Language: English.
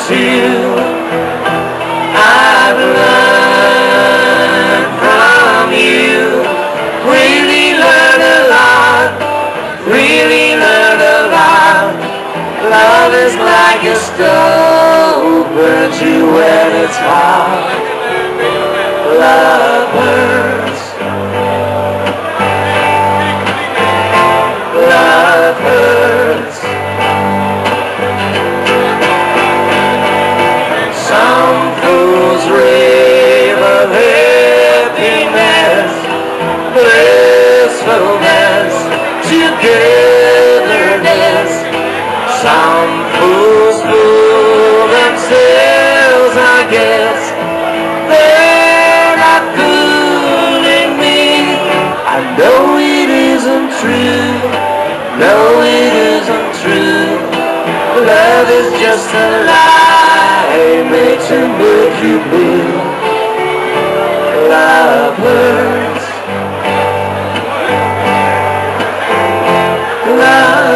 two. I've learned from you. Really learned a lot. Really learned a lot. Love is like a stove, burns you when it's hot. Love hurts. Togetherness. Some fools fool themselves, I guess. They're not fooling me. I know it isn't true. No, it isn't true. Love is just a lie made to make you blue. Love hurts.